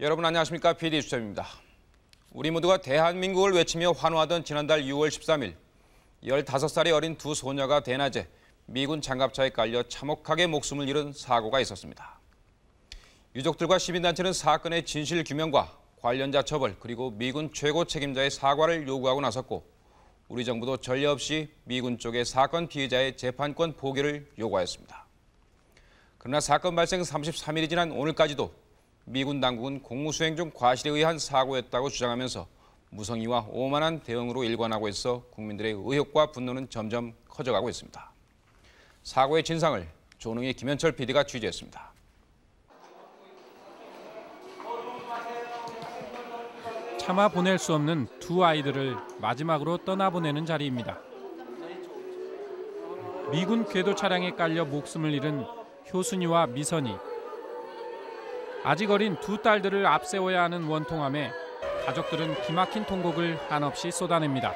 여러분 안녕하십니까? PD 수첩입니다. 우리 모두가 대한민국을 외치며 환호하던 지난달 6월 13일 15살이 어린 두 소녀가 대낮에 미군 장갑차에 깔려 참혹하게 목숨을 잃은 사고가 있었습니다. 유족들과 시민단체는 사건의 진실 규명과 관련자 처벌 그리고 미군 최고 책임자의 사과를 요구하고 나섰고 우리 정부도 전례 없이 미군 쪽의 사건 피해자의 재판권 포기를 요구하였습니다. 그러나 사건 발생 33일이 지난 오늘까지도 미군 당국은 공무수행 중 과실에 의한 사고였다고 주장하면서 무성의와 오만한 대응으로 일관하고 있어 국민들의 의혹과 분노는 점점 커져가고 있습니다. 사고의 진상을 조능희 김현철 PD가 취재했습니다. 참아 보낼 수 없는 두 아이들을 마지막으로 떠나보내는 자리입니다. 미군 궤도 차량에 깔려 목숨을 잃은 효순이와 미선이 아직 어린 두 딸들을 앞세워야 하는 원통함에 가족들은 기막힌 통곡을 한없이 쏟아냅니다.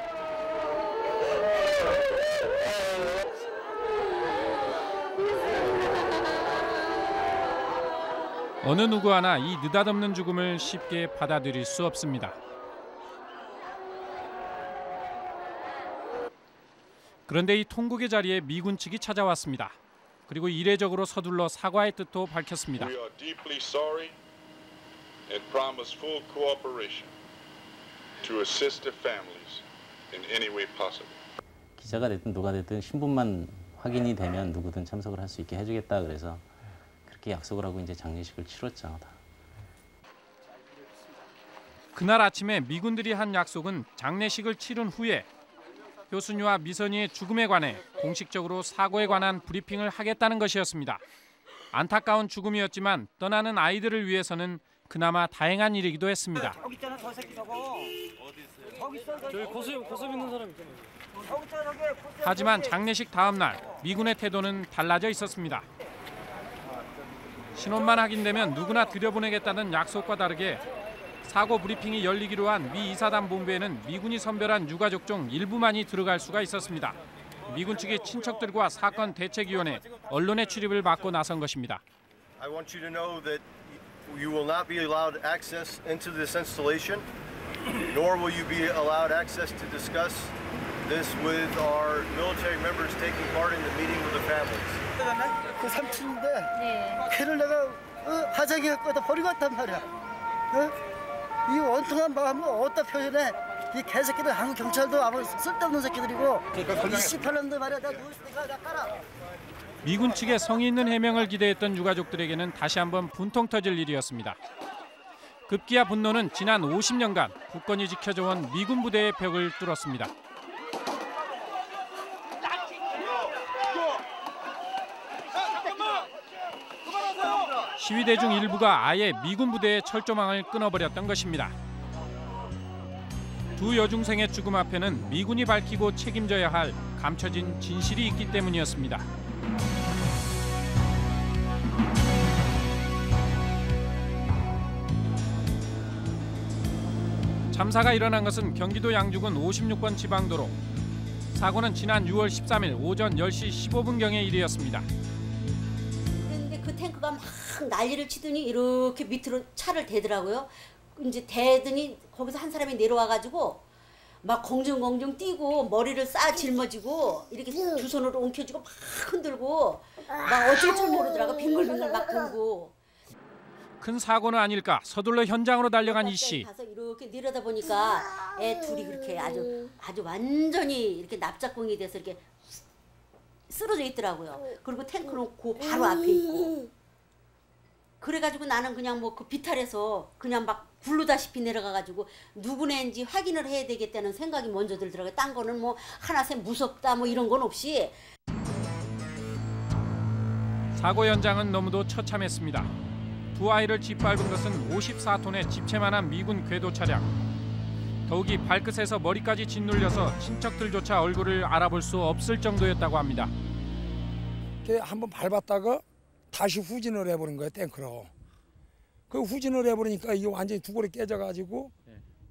어느 누구 하나 이 느닷없는 죽음을 쉽게 받아들일 수 없습니다. 그런데 이 통곡의 자리에 미군 측이 찾아왔습니다. 그리고 이례적으로 서둘러 사과의 뜻도 밝혔습니다. We are deeply sorry and promise full cooperation to assist the families in any way possible. 기자가 됐든 누가 됐든 신분만 확인이 되면 누구든 참석을 할 수 있게 해주겠다 그래서 그렇게 약속을 하고 이제 장례식을 치렀죠. 다. 그날 아침에 미군들이 한 약속은 장례식을 치른 후에 효순이와 미선이의 죽음에 관해 공식적으로 사고에 관한 브리핑을 하겠다는 것이었습니다. 안타까운 죽음이었지만 떠나는 아이들을 위해서는 그나마 다행한 일이기도 했습니다. 저기 있잖아 저 새끼 저거 어디 있어요? 저기 있어 저기 고수 고수 있는 사람 있잖아요. 저기 있잖아 저기 하지만 장례식 다음 날 미군의 태도는 달라져 있었습니다. 신혼만 확인되면 누구나 들여보내겠다는 약속과 다르게 사고 브리핑이 열리기로 한미 이사단 본부에는 미군이 선별한 유가족 중 일부만이 들어갈 수가 있었습니다. 미군 측의 친척들과 사건 대책위원회 언론의 출입을 막고 나선 것입니다. I want you to know that you will not be allowed access into this installation, nor will you be allowed access to discuss this with our military members taking part in the meeting with the families. 그 삼촌인데 걔를 내가 어, 화장해 갖다 버리고 왔단 말이야 어? 이 원통한 마음을 어디다 표현해 이 개새끼들 한국 경찰도 아무 쓸데없는 새끼들이고 이 씨팔놈들 말이야 내가 누울 때가 나 깔아 미군 측의 성의 있는 해명을 기대했던 유가족들에게는 다시 한번 분통 터질 일이었습니다. 급기야 분노는 지난 50년간 국권이 지켜져온 미군 부대의 벽을 뚫었습니다. 시위대 중 일부가 아예 미군 부대의 철조망을 끊어버렸던 것입니다. 두 여중생의 죽음 앞에는 미군이 밝히고 책임져야 할 감춰진 진실이 있기 때문이었습니다. 참사가 일어난 것은 경기도 양주군 56번 지방도로. 사고는 지난 6월 13일 오전 10시 15분경의 일이었습니다. 탱크가 막 난리를 치더니 이렇게 밑으로 차를 대더라고요. 이제 대더니 거기서 한 사람이 내려와 가지고 막 공중공중 뛰고 머리를 싸 짊어지고 이렇게 두 손으로 옮겨주고 막 흔들고 막 어쩔 줄 모르더라고 빙글빙글 막 돌고 큰 사고는 아닐까 서둘러 현장으로 달려간 이 씨. 가서 이렇게 내려다 보니까 애 둘이 그렇게 아주 아주 완전히 이렇게 납작공이 돼서 이렇게 쓰러져 있더라고요. 그리고 탱크는 그 바로 앞에 있고. 그래가지고 나는 그냥 뭐 그 비탈에서 그냥 막 굴르다시피 내려가가지고 누구네인지 확인을 해야 되겠다는 생각이 먼저 들더라고요. 딴 거는 뭐 하나씩 무섭다 뭐 이런 건 없이 사고 현장은 너무도 처참했습니다. 두 아이를 짓밟은 것은 54톤의 집채만한 미군 궤도 차량. 더욱이 발끝에서 머리까지 짓눌려서 친척들조차 얼굴을 알아볼 수 없을 정도였다고 합니다. 이렇게 한번 밟았다가 다시 후진을 해버린 거예요 탱크로. 그 후진을 해버리니까 이게 완전히 두골이 깨져가지고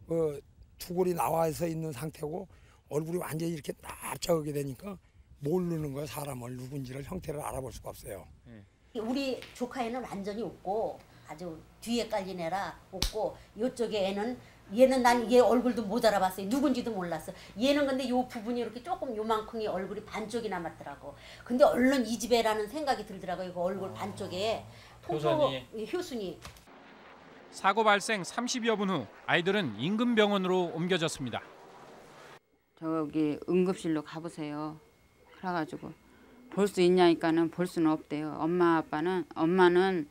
어, 두골이 나와서 있는 상태고 얼굴이 완전히 이렇게 납작하게 되니까 모르는 거예요 사람을 누군지를 형태를 알아볼 수가 없어요. 우리 조카애는 완전히 없고 아주 뒤에 깔린 애라 없고 요쪽에 애는 얘는 난 얘 얼굴도 못 알아봤어요. 누군지도 몰랐어. 얘는 근데 요 부분이 이렇게 조금 요만큼이 얼굴이 반쪽이 남았더라고. 근데 얼른 이 집에라는 생각이 들더라고요. 그 얼굴 반쪽에 통포 효순이 사고 발생 30여 분 후 아이들은 인근 병원으로 옮겨졌습니다. 저기 응급실로 가보세요. 그래가지고 볼 수 있냐니까는 볼 수는 없대요. 엄마 아빠는 엄마는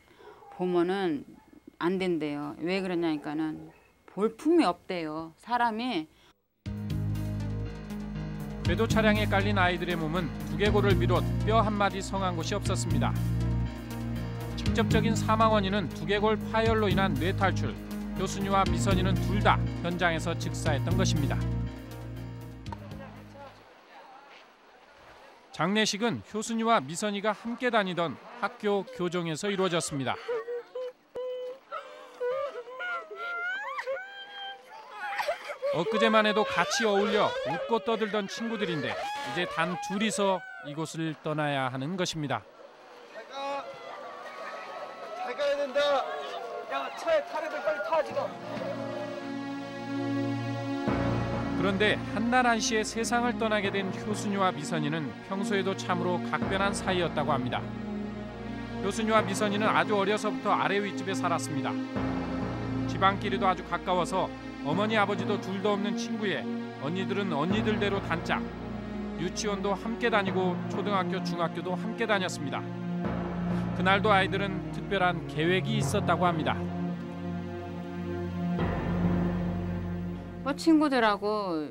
보면은 안 된대요. 왜 그러냐니까는 볼 품이 없대요. 사람이 궤도 차량에 깔린 아이들의 몸은 두개골을 비롯 뼈 한 마디 성한 곳이 없었습니다. 직접적인 사망 원인은 두개골 파열로 인한 뇌탈출. 교순이와 미선이는 둘 다 현장에서 즉사했던 것입니다. 장례식은 효순이와 미선이가 함께 다니던 학교 교정에서 이루어졌습니다. 엊그제만 해도 같이 어울려 웃고 떠들던 친구들인데 이제 단 둘이서 이곳을 떠나야 하는 것입니다. 가. 잘 가야 된다. 야 차에 타래들 빨리 타 지금. 그런데 한달 한시에 세상을 떠나게 된 효순이와 미선이는 평소에도 참으로 각별한 사이였다고 합니다. 효순이와 미선이는 아주 어려서부터 아래 윗집에 살았습니다. 집안끼리도 아주 가까워서 어머니 아버지도 둘도 없는 친구에 언니들은 언니들대로 단짝. 유치원도 함께 다니고 초등학교 중학교도 함께 다녔습니다. 그날도 아이들은 특별한 계획이 있었다고 합니다. 뭐 친구들하고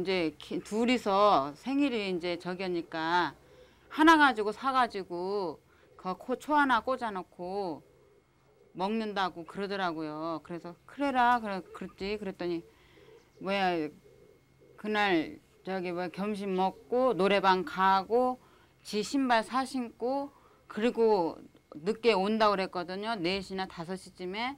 이제 기- 둘이서 생일이 이제 저기니까 하나 가지고 사 가지고 그코 하나 꽂아놓고 먹는다고 그러더라고요. 그래서 그래라 그래 그랬지 그랬더니 뭐야 그날 저기 뭐 점심 먹고 노래방 가고 지 신발 사 신고 그리고 늦게 온다고 그랬거든요. 4시나 5시쯤에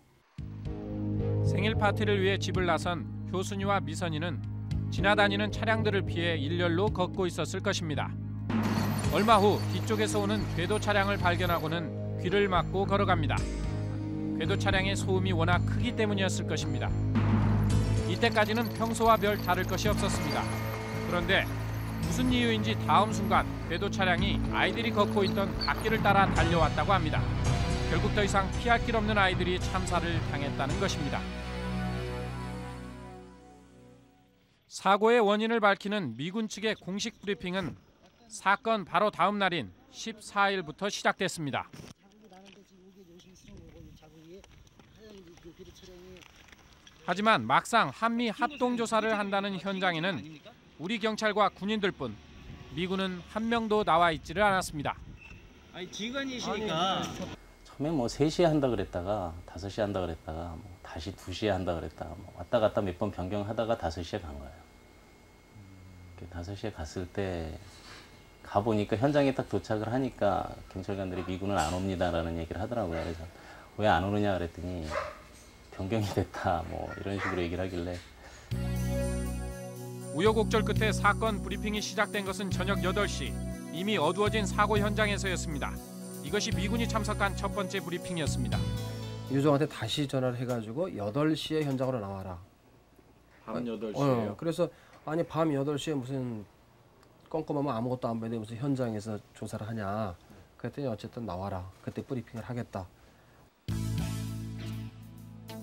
생일 파티를 위해 집을 나선 효순이와 미선이는 지나다니는 차량들을 피해 일렬로 걷고 있었을 것입니다. 얼마 후 뒤쪽에서 오는 궤도 차량을 발견하고는 귀를 막고 걸어갑니다. 궤도 차량의 소음이 워낙 크기 때문이었을 것입니다. 이때까지는 평소와 별 다를 것이 없었습니다. 그런데 무슨 이유인지 다음 순간 궤도 차량이 아이들이 걷고 있던 갓길을 따라 달려왔다고 합니다. 결국 더 이상 피할 길 없는 아이들이 참사를 당했다는 것입니다. 사고의 원인을 밝히는 미군 측의 공식 브리핑은 사건 바로 다음 날인 14일부터 시작됐습니다. 하지만 막상 한미 합동 조사를 한다는 현장에는 우리 경찰과 군인들뿐 미군은 한 명도 나와 있지를 않았습니다. 아니 직원이시니까 처음에 뭐 3시에 한다 그랬다가 5시에 한다 그랬다가 뭐 다시 2시에 한다 그랬다가 뭐 왔다 갔다 몇 번 변경하다가 5시에 간 거예요. 이렇게 5시에 갔을 때 가보니까 현장에 딱 도착을 하니까 경찰관들이 미군은 안 옵니다라는 얘기를 하더라고요. 그래서 왜 안 오느냐 그랬더니 변경이 됐다 뭐 이런 식으로 얘기를 하길래 우여곡절 끝에 사건 브리핑이 시작된 것은 저녁 8시. 이미 어두워진 사고 현장에서였습니다. 이것이 미군이 참석한 첫 번째 브리핑이었습니다. 유정한테 다시 전화를 해가지고 8시에 현장으로 나와라. 밤 8시에요. 어, 그래서 아니 밤 8시에 무슨 껌껌하면 아무것도 안 보이는데 무슨 현장에서 조사를 하냐. 그랬더니 어쨌든 나와라. 그때 브리핑을 하겠다.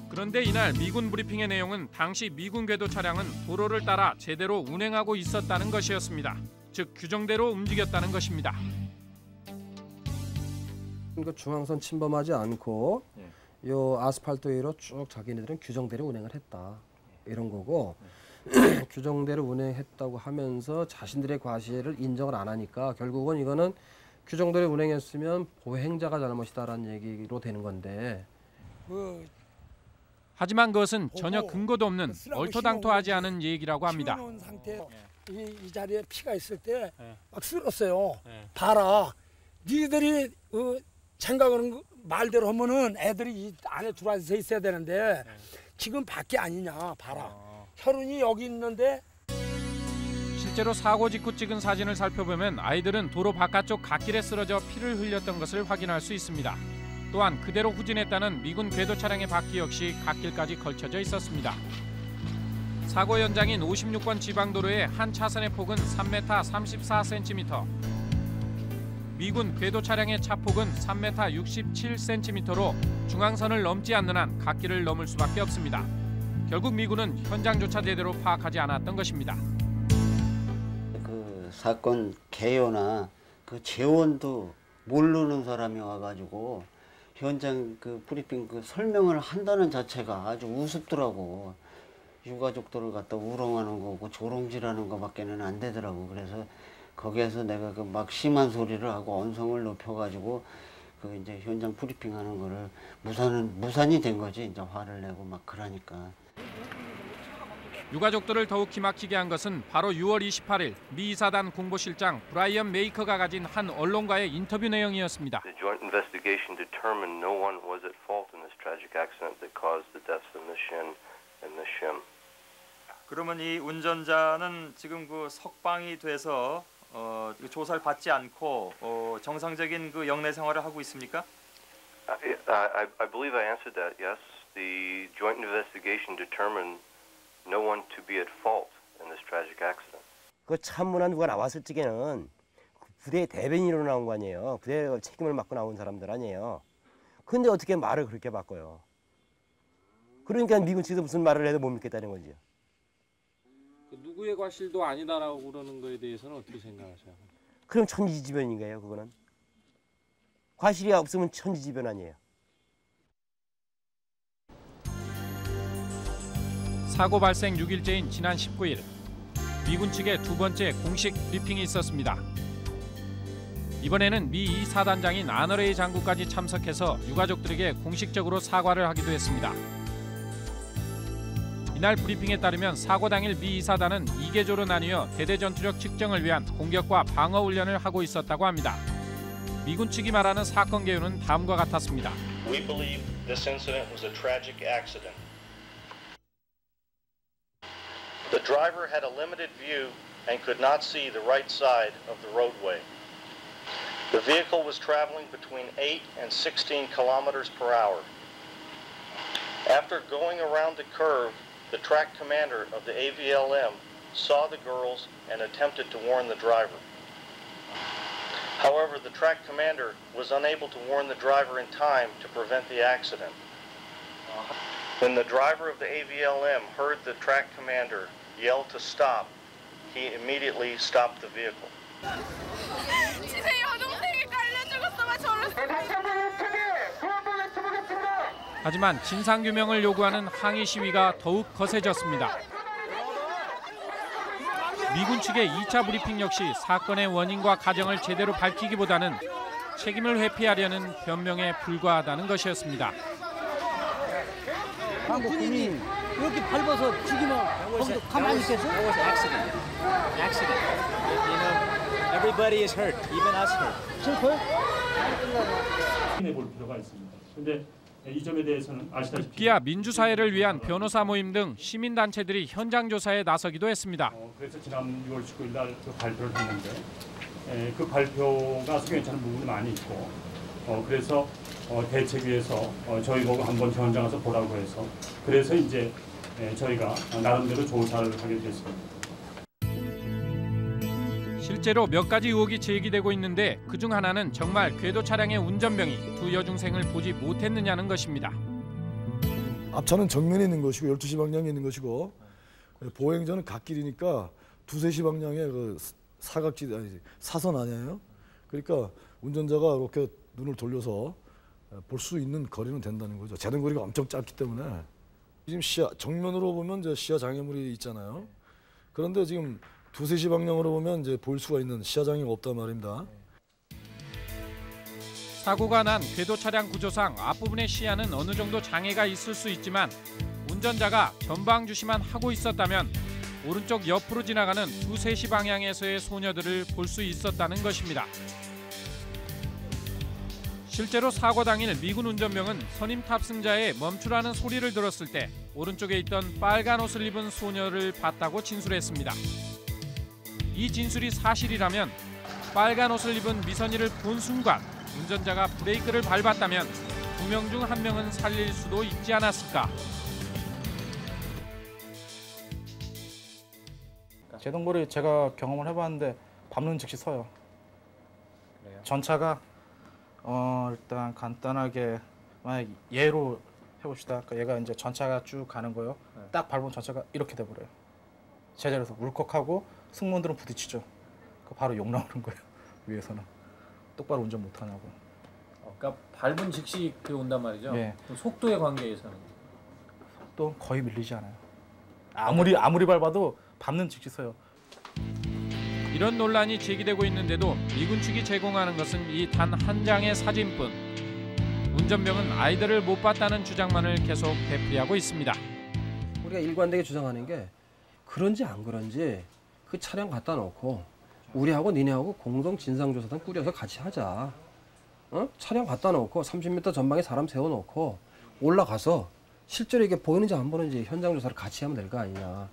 그런데 이날 미군 브리핑의 내용은 당시 미군 궤도 차량은 도로를 따라 제대로 운행하고 있었다는 것이었습니다. 즉 규정대로 움직였다는 것입니다. 그 중앙선 침범하지 않고 예. 요 아스팔트 위로 쭉 자기네들은 규정대로 운행을 했다. 이런 거고 규정대로 운행했다고 하면서 자신들의 과실을 인정을 안 하니까 결국은 이거는 규정대로 운행했으면 보행자가 잘못이다라는 얘기로 되는 건데 그 하지만 그것은 전혀 근거도 없는 쓰라고 얼토당토하지 않은 얘기라고 합니다. 상태 이, 이 자리에 피가 있을 때 네. 막 쓸었어요. 네. 봐라, 니들이 어, 생각하는 거 말대로 하면은 애들이 이 안에 들어와서 있어야 되는데 네. 지금 밖에 아니냐. 봐라, 어. 혈흔이 여기 있는데 실제로 사고 직후 찍은 사진을 살펴보면 아이들은 도로 바깥쪽 갓길에 쓰러져 피를 흘렸던 것을 확인할 수 있습니다. 또한 그대로 후진했다는 미군 궤도 차량의 바퀴 역시 갓길까지 걸쳐져 있었습니다. 사고 현장인 56번 지방도로의 한 차선의 폭은 3m 34cm, 미군 궤도 차량의 차폭은 3m 67cm로 중앙선을 넘지 않는 한 갓길을 넘을 수밖에 없습니다. 결국 미군은 현장조차 제대로 파악하지 않았던 것입니다. 그 사건 개요나 그 재원도 모르는 사람이 와가지고 현장 그 브리핑 그 설명을 한다는 자체가 아주 우습더라고. 유가족들을 갖다 우롱하는 거고 조롱질하는 거밖에는 안 되더라고. 그래서 거기에서 내가 그 막 심한 소리를 하고 언성을 높여가지고 그 이제 현장 브리핑하는 거를 무산은 무산이 된 거지. 이제 화를 내고 막 그러니까. 유가족들을 더욱 기막히게 한 것은 바로 6월 28일 미 이사단 공보실장 브라이언 메이커가 가진 한 언론과의 인터뷰 내용이었습니다. The joint investigation determined no one was at fault in this tragic accident that caused the deaths of Ms. Shin and Ms. Shim. 그러면 이 운전자는 지금 그 석방이 돼서 어, 그 조사를 받지 않고 어, 정상적인 그 영내 생활을 하고 있습니까? I, I, I believe I answered that, yes. The joint investigation determined no one to be at fault in this tragic accident. 그 참모나 누가 나왔을 적에는 부대 대변인으로 나온 거 아니에요. 부대 책임을 맡고 나온 사람들 아니에요. 근데 어떻게 말을 그렇게 바꿔요? 그러니까 미군 측에서 무슨 말을 해도 못 믿겠다는 거죠. 그 누구의 과실도 아니다라고 그러는 거에 대해서는 어떻게 생각하세요? 그럼 천지지변인가요, 그거는? 과실이 없으면 천지지변 아니에요. 사고 발생 6일째인 지난 19일 미군 측의 두 번째 공식 브리핑이 있었습니다. 이번에는 미이 사단장인 아너레이 장군까지 참석해서 유가족들에게 공식적으로 사과를 하기도 했습니다. 이날 브리핑에 따르면 사고 당일 미 이사단은 2개조로 나뉘어 대대전투력 측정을 위한 공격과 방어 훈련을 하고 있었다고 합니다. 미군 측이 말하는 사건 개요는 다음과 같았습니다. We believe this incident was a tragic accident. The driver had a limited view and could not see the right side of the roadway. The vehicle was traveling between 8 and 16 kilometers per hour. After going around the curve, the track commander of the AVLM saw the girls and attempted to warn the driver. However, the track commander was unable to warn the driver in time to prevent the accident. When the driver of the AVLM heard the track commander yell to stop, he immediately stopped the vehicle. 하지만 진상 규명을 요구하는 항의 시위가 더욱 거세졌습니다. 미군 측의 2차 브리핑 역시 사건의 원인과 가정을 제대로 밝히기보다는 책임을 회피하려는 변명에 불과하다는 것이었습니다. 한국 군인 이렇게 밟아서 죽이면 거기서 가만히 있겠어? That was accident. Accident. You know, everybody is hurt, even us hurt. 슬퍼요? 해볼 필요가 있습니다. 근데 이 점에 대해서는 아시다시피 기아 민주사회를 위한 변호사 모임 등 시민단체들이 현장 조사에 나서기도 했습니다. 어, 그래서 지난 6월 19일 날 그 발표를 했는데 에, 그 발표가 괜찮은 부분이 많이 있고 어, 그래서 어, 대책위에서 어, 저희 보고 한번 현장 가서 보라고 해서 그래서 이제 에, 저희가 나름대로 조사를 하게 됐습니다. 실제로 몇 가지 의혹이 제기되고 있는데 그중 하나는 정말 궤도 차량의 운전병이 두 여중생을 보지 못했느냐는 것입니다. 앞차는 정면에 있는 것이고 12시 방향에 있는 것이고 보행자는 갓길이니까 두세 시 방향에 그 사각지 아니 사선 아니에요. 그러니까 운전자가 이렇게 눈을 돌려서 볼 수 있는 거리는 된다는 거죠. 재단거리가 엄청 짧기 때문에 지금 시야 정면으로 보면 이제 시야 장애물이 있잖아요. 그런데 지금 두세 시 방향으로 보면 이제 볼 수가 있는 시야 장애가 없단 말입니다. 사고가 난 궤도 차량 구조상 앞부분의 시야는 어느 정도 장애가 있을 수 있지만 운전자가 전방 주시만 하고 있었다면 오른쪽 옆으로 지나가는 두세 시 방향에서의 소녀들을 볼 수 있었다는 것입니다. 실제로 사고 당일 미군 운전병은 선임 탑승자의 멈추라는 소리를 들었을 때 오른쪽에 있던 빨간 옷을 입은 소녀를 봤다고 진술했습니다. 이 진술이 사실이라면 빨간 옷을 입은 미선이를 본 순간 운전자가 브레이크를 밟았다면 두 명 중 한 명은 살릴 수도 있지 않았을까. 제동볼이 제가 경험을 해봤는데 밟는 즉시 서요. 전차가 어 일단 간단하게 만약 얘로 해봅시다. 그러니까 얘가 이제 전차가 쭉 가는 거요. 딱 밟으면 전차가 이렇게 돼버려요. 제자리에서 울컥하고 승무원들은 부딪히죠. 그 바로 욕 나오는 거예요. 위에서는 똑바로 운전 못하냐고. 어, 그러니까 밟은 즉시 그 온단 말이죠. 예. 속도의 관계에서는 또 거의 밀리지 않아요. 아무리 아무리 밟아도 밟는 즉시 서요. 이런 논란이 제기되고 있는데도 미군 측이 제공하는 것은 이 단 한 장의 사진뿐. 운전병은 아이들을 못 봤다는 주장만을 계속 되풀이하고 있습니다. 우리가 일관되게 주장하는 게 그런지 안 그런지 그 차량 갖다 놓고 우리하고 니네하고 공동 진상조사단 꾸려서 같이 하자. 어? 차량 갖다 놓고 30m 전방에 사람 세워놓고 올라가서 실제로 이게 보이는지 안 보이는지 현장 조사를 같이 하면 될 거 아니냐.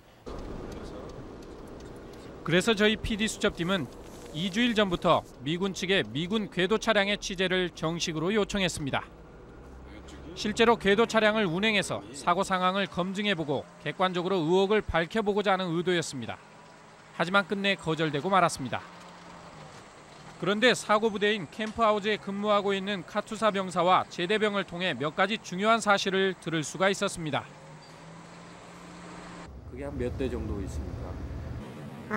그래서 저희 PD 수첩팀은 2주일 전부터 미군 측에 미군 궤도 차량의 취재를 정식으로 요청했습니다. 실제로 궤도 차량을 운행해서 사고 상황을 검증해보고 객관적으로 의혹을 밝혀보고자 하는 의도였습니다. 하지만 끝내 거절되고 말았습니다. 그런데 사고 부대인 캠프하우즈에 근무하고 있는 카투사 병사와 제대병을 통해 몇 가지 중요한 사실을 들을 수가 있었습니다. 그게 한 몇 대 정도 있습니까?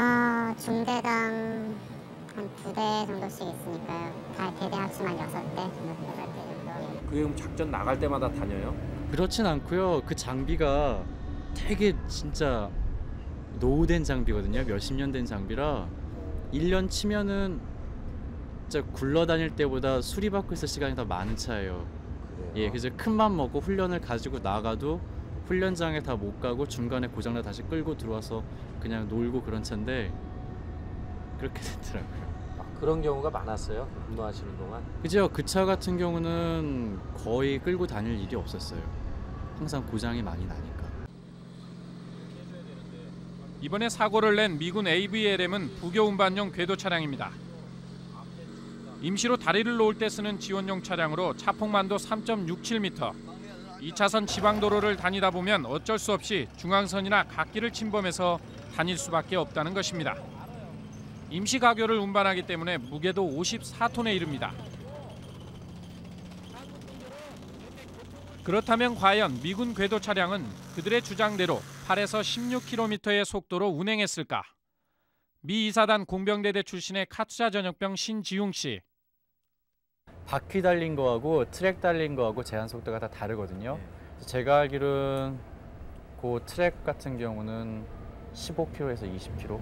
아 중대당 한 두 대 정도씩 있으니까요. 다 대대 합치면 여섯 대 정도 여덟 대 정도. 그럼 작전 나갈 때마다 다녀요? 그렇진 않고요. 그 장비가 되게 진짜 노후된 장비거든요. 몇십 년 된 장비라 1년 치면은 진짜 굴러다닐 때보다 수리받고 있을 시간이 더 많은 차예요. 예, 그래서 큰맘 먹고 훈련을 가지고 나가도 훈련장에 다 못 가고 중간에 고장나 다시 끌고 들어와서 그냥 놀고 그런 차인데 그렇게 됐더라고요. 그런 경우가 많았어요. 근무하시는 동안. 그죠? 그 차 같은 경우는 거의 끌고 다닐 일이 없었어요. 항상 고장이 많이 나니까. 이번에 사고를 낸 미군 AVLM은 부교 운반용 궤도 차량입니다. 임시로 다리를 놓을 때 쓰는 지원용 차량으로 차폭만도 3.67m. 2차선 지방도로를 다니다 보면 어쩔 수 없이 중앙선이나 갓길을 침범해서 다닐 수밖에 없다는 것입니다. 임시 가교를 운반하기 때문에 무게도 54톤에 이릅니다. 그렇다면 과연 미군 궤도 차량은 그들의 주장대로 8에서 16km의 속도로 운행했을까? 미 이사단 공병대대 출신의 카투자 전역병 신지웅 씨. 바퀴 달린 거하고 트랙 달린 거하고 제한 속도가 다 다르거든요. 제가 알기로는 그 트랙 같은 경우는 15km에서 20km.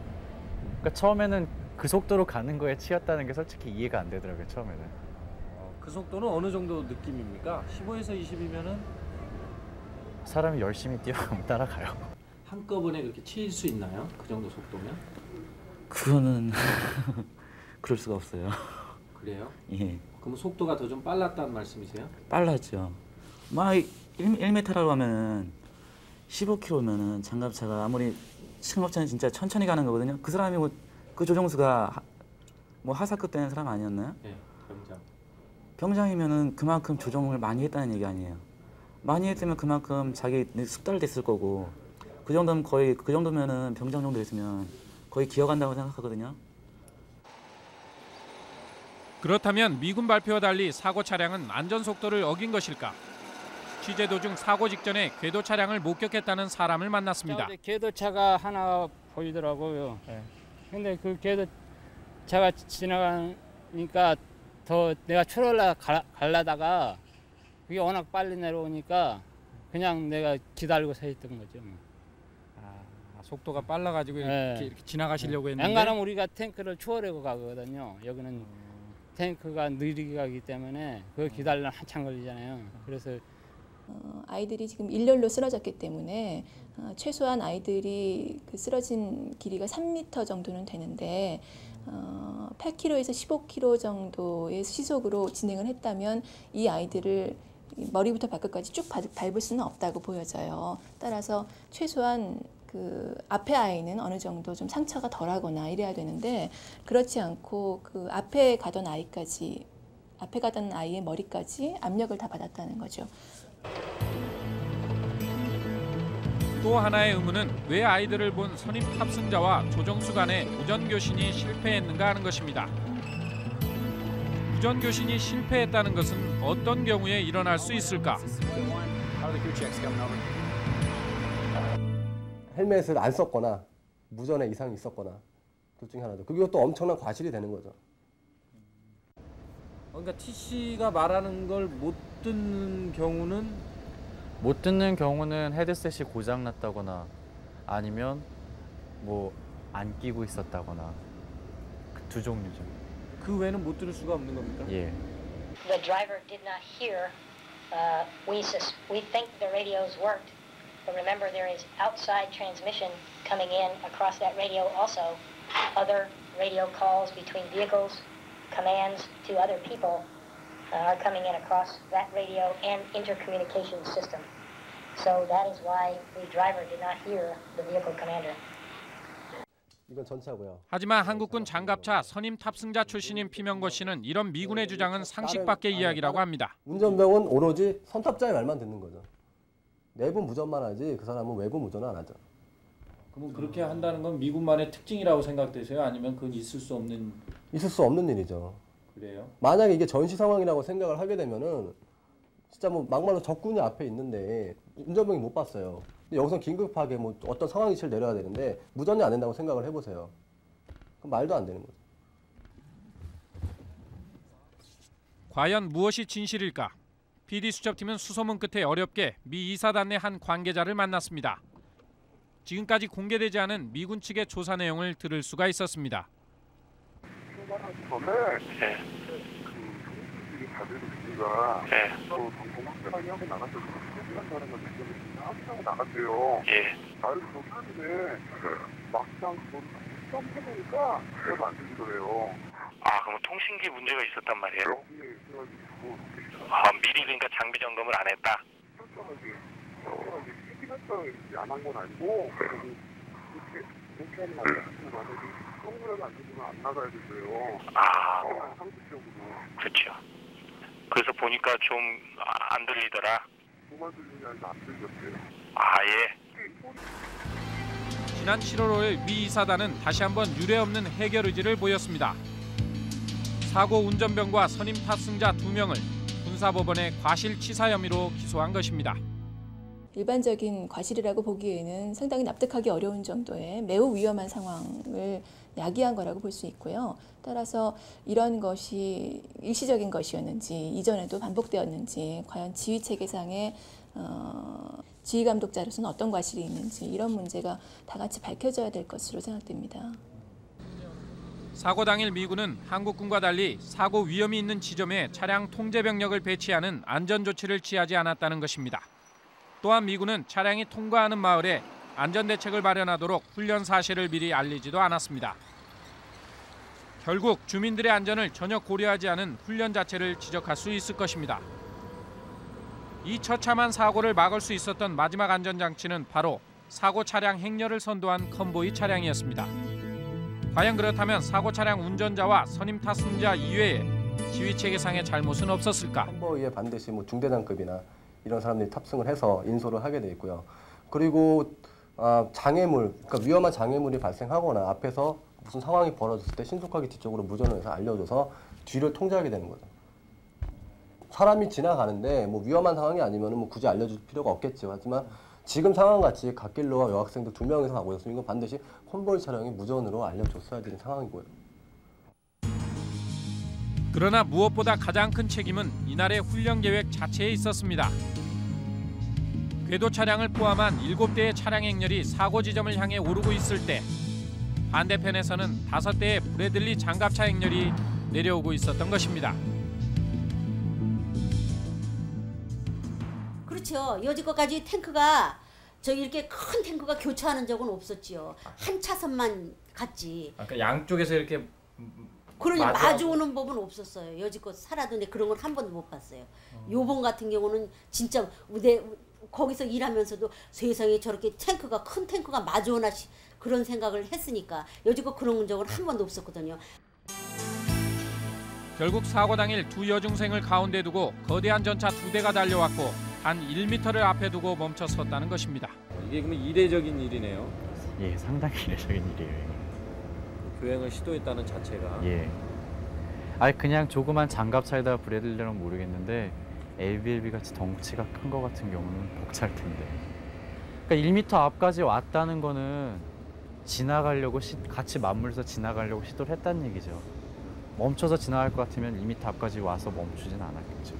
그러니까 처음에는 그 속도로 가는 거에 치였다는 게 솔직히 이해가 안 되더라고요. 처음에는. 그 속도는 어느 정도 느낌입니까? 15에서 20이면은 사람이 열심히 뛰어가면 따라가요. 한꺼번에 그렇게 치일 수 있나요? 그 정도 속도면? 그거는 그럴 수가 없어요. 그래요? 예, 그럼 속도가 더 좀 빨랐다는 말씀이세요? 빨랐죠. 막 1, 1m라고 하면은 15km면은 장갑차가 아무리 승합차는 진짜 천천히 가는 거거든요. 그 사람이 뭐 그 조종수가 하, 뭐 하사급 되는 사람 아니었나요? 네, 병장. 병장이면은 그만큼 조종을 많이 했다는 얘기 아니에요. 많이 했으면 그만큼 자기 숙달됐을 거고 그 정도면 거의 그 정도면은 병장 정도 됐으면 거의 기어간다고 생각하거든요. 그렇다면 미군 발표와 달리 사고 차량은 안전 속도를 어긴 것일까? 취재 도중 사고 직전에 궤도 차량을 목격했다는 사람을 만났습니다. 궤도차가 하나 보이더라고요. 근데 그 궤도차가 지나가니까 더 내가 출올라 갈라다가 그게 워낙 빨리 내려오니까 그냥 내가 기다리고 서 있던 거죠. 뭐. 아, 속도가 빨라가지고 네. 이렇게, 이렇게 지나가시려고 했는데 앵간하면 우리가 탱크를 추월하고 가거든요. 여기는 탱크가 느리게 가기 때문에 그거 기다리려면 한참 걸리잖아요. 그래서 어, 아이들이 지금 일렬로 쓰러졌기 때문에 어, 최소한 아이들이 그 쓰러진 길이가 3m 정도는 되는데 어, 8km에서 15km 정도의 시속으로 진행을 했다면 이 아이들을 머리부터 발끝까지 쭉 밟- 밟을 수는 없다고 보여져요. 따라서 최소한 그 앞에 아이는 어느 정도 좀 상처가 덜하거나 이래야 되는데 그렇지 않고 그 앞에 가던 아이까지 앞에 가던 아이의 머리까지 압력을 다 받았다는 거죠. 또 하나의 의문은 왜 아이들을 본 선임 탑승자와 조정수 간의 무전 교신이 실패했는가 하는 것입니다. 무전 교신이 실패했다는 것은 어떤 경우에 일어날 수 있을까? 헬멧을 안 썼거나 무전에 이상이 있었거나 둘 중에 하나죠. 그것도 엄청난 과실이 되는 거죠. 그러니까 TC가 말하는 걸 못 듣는 경우는 못 듣는 경우는 헤드셋이 고장 났다거나 아니면 뭐 안 끼고 있었다거나 그두 종류죠. 그 외에는 못 들을 수가 없는 겁니까? 예. The driver did not hear. Uh, we sus- we think the radios worked, but remember there is outside transmission coming in across that radio. Also, other radio calls between vehicles, commands to other people uh, are coming in across that radio and intercommunication system. So that is why the driver did not hear the vehicle commander. 이건 전차고요. 하지만 한국군 장갑차 선임 탑승자 출신인 피명거 씨는 이런 미군의 주장은 상식 밖의 이야기라고 합니다. 운전병은 오로지 선탑자의 말만 듣는 거죠. 내부 무전만 하지 그 사람은 외부 무전은 안 하죠. 그러면 그렇게 한다는 건 미군만의 특징이라고 생각되세요? 아니면 그건 있을 수 없는 있을 수 없는 일이죠. 그래요? 만약에 이게 전시 상황이라고 생각을 하게 되면은 진짜 뭐 막말로 적군이 앞에 있는데 운전병이 못 봤어요. 근데 여기서 긴급하게 뭐 어떤 상황 이치를 내려야 되는데 무전이 안 된다고 생각을 해보세요. 그럼 말도 안 되는 거죠. 과연 무엇이 진실일까? PD 수첩팀은 수소문 끝에 어렵게 미 이사단 내 한 관계자를 만났습니다. 지금까지 공개되지 않은 미군 측의 조사 내용을 들을 수가 있었습니다. 전에 해보니까 그래도 안 들리더래요. 아, 그럼 통신기 문제가 있었단 말이에요? 예, 아, 미리 그러니까 장비 점검을 안 했다? 안한 건 아니고 그렇게 그렇게 하는 말이 만약에 성분을 안 주면 안 나가야 된대요. 아, 상식적으로. 그렇죠. 그래서 보니까 좀 안 들리더라. 뭐만 안 들렸대요. 아, 예. 지난 7월 5일 미 이사단은 다시 한번 유례없는 해결 의지를 보였습니다. 사고 운전병과 선임 탑승자 2명을 군사법원에 과실치사 혐의로 기소한 것입니다. 일반적인 과실이라고 보기에는 상당히 납득하기 어려운 정도의 매우 위험한 상황을 야기한 거라고 볼 수 있고요. 따라서 이런 것이 일시적인 것이었는지 이전에도 반복되었는지 과연 지휘 체계상의 어, 지휘 감독자로서는 어떤 과실이 있는지 이런 문제가 다 같이 밝혀져야 될 것으로 생각됩니다. 사고 당일 미군은 한국군과 달리 사고 위험이 있는 지점에 차량 통제 병력을 배치하는 안전 조치를 취하지 않았다는 것입니다. 또한 미군은 차량이 통과하는 마을에 안전 대책을 마련하도록 훈련 사실을 미리 알리지도 않았습니다. 결국 주민들의 안전을 전혀 고려하지 않은 훈련 자체를 지적할 수 있을 것입니다. 이 처참한 사고를 막을 수 있었던 마지막 안전 장치는 바로 사고 차량 행렬을 선도한 컨보이 차량이었습니다. 과연 그렇다면 사고 차량 운전자와 선임 탑승자 이외에 지휘 체계상의 잘못은 없었을까? 컨보이에 반드시 뭐 중대장급이나 이런 사람들이 탑승을 해서 인솔을 하게 돼 있고요. 그리고 아, 장애물, 그러니까 위험한 장애물이 발생하거나 앞에서 무슨 상황이 벌어졌을 때 신속하게 뒤쪽으로 무전을 해서 알려줘서 뒤를 통제하게 되는 거죠. 사람이 지나가는데 뭐 위험한 상황이 아니면 뭐 굳이 알려줄 필요가 없겠죠. 하지만 지금 상황 같이 갓길로와 여학생들 두 명이서 가고 있었으면 이건 반드시 콘보이 차량이 무전으로 알려줬어야 되는 상황이고요. 그러나 무엇보다 가장 큰 책임은 이날의 훈련 계획 자체에 있었습니다. 궤도 차량을 포함한 7대의 차량 행렬이 사고 지점을 향해 오르고 있을 때 반대편에서는 5대의 브래들리 장갑차 행렬이 내려오고 있었던 것입니다. 그렇죠. 여지껏까지 탱크가 저 이렇게 큰 탱크가 교차하는 적은 없었지요. 한 차선만 갔지. 아까 양쪽에서 이렇게 그러니 마주- 마주오는 법은 없었어요. 여지껏 살아도데 그런 건한 번도 못 봤어요. 요번 같은 경우는 진짜 내 거기서 일하면서도 세상에 저렇게 탱크가 큰 탱크가 마주오나 시- 그런 생각을 했으니까 여지껏 그런 적은 한 번도 없었거든요. 결국 사고 당일 두 여중생을 가운데 두고 거대한 전차 두 대가 달려왔고 한 1m를 앞에 두고 멈춰 섰다는 것입니다. 이게 그러면 이례적인 일이네요. 예, 상당히 이례적인 일이에요. 교행을 시도했다는 자체가. 예. 아니 그냥 조그만 장갑 차에다가 브레들려면 모르겠는데 ABLB 같이 덩치가 큰 거 같은 경우는 벅찰 텐데. 그러니까 1m 앞까지 왔다는 거는 지나가려고 시, 같이 맞물려서 지나가려고 시도를 했다는 얘기죠. 멈춰서 지나갈 것 같으면 2m 앞까지 와서 멈추진 않았겠죠.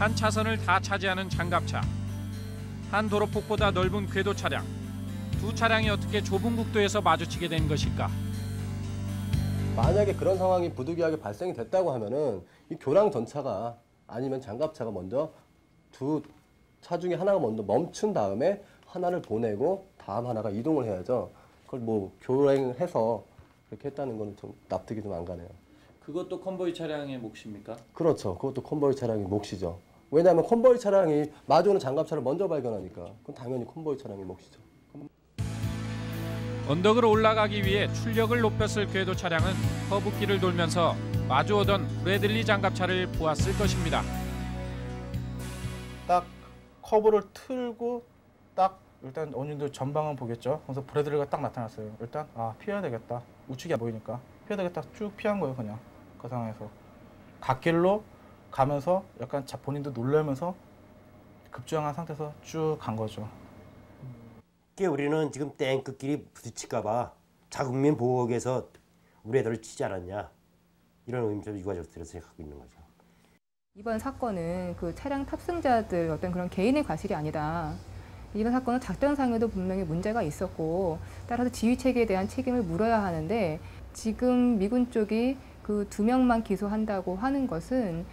한 차선을 다 차지하는 장갑차. 한 도로폭보다 넓은 궤도 차량. 두 차량이 어떻게 좁은 국도에서 마주치게 된 것일까? 만약에 그런 상황이 부득이하게 발생이 됐다고 하면은 이 교량 전차가 아니면 장갑차가 먼저 두 차 중에 하나가 먼저 멈춘 다음에 하나를 보내고 다음 하나가 이동을 해야죠. 그걸 뭐 교행해서 그렇게 했다는 거는 좀 납득이 좀 안 가네요. 그것도 convoy 차량의 몫입니까? 그렇죠. 그것도 convoy 차량이 몫이죠. 왜냐하면 convoy 차량이 마주오는 장갑차를 먼저 발견하니까 그건 당연히 convoy 차량의 몫이죠. 언덕을 올라가기 위해 출력을 높였을 궤도 차량은 커브길을 돌면서 마주오던 브래들리 장갑차를 보았을 것입니다. 딱 커브를 틀고 딱 일단 어머님들 전방은 보겠죠. 그래서 브래들리가 딱 나타났어요. 일단 아 피해야 되겠다. 우측이 안 보이니까 피해야 되겠다. 쭉 피한 거예요 그냥 그 상황에서 갓길로 가면서 약간 자 본인도 놀라면서 급조한 상태에서 쭉 간 거죠. 이게 우리는 지금 땡끝끼리 부딪힐까봐 자국민 보호국에서 우리 애들을 치지 않았냐 이런 의미로 유가족들에서 생각하고 있는 거죠. 이번 사건은 그 차량 탑승자들 어떤 그런 개인의 과실이 아니다. 이번 사건은 작전상에도 분명히 문제가 있었고 따라서 지휘 체계에 대한 책임을 물어야 하는데 지금 미군 쪽이 그 두 명만 기소한다고 하는 것은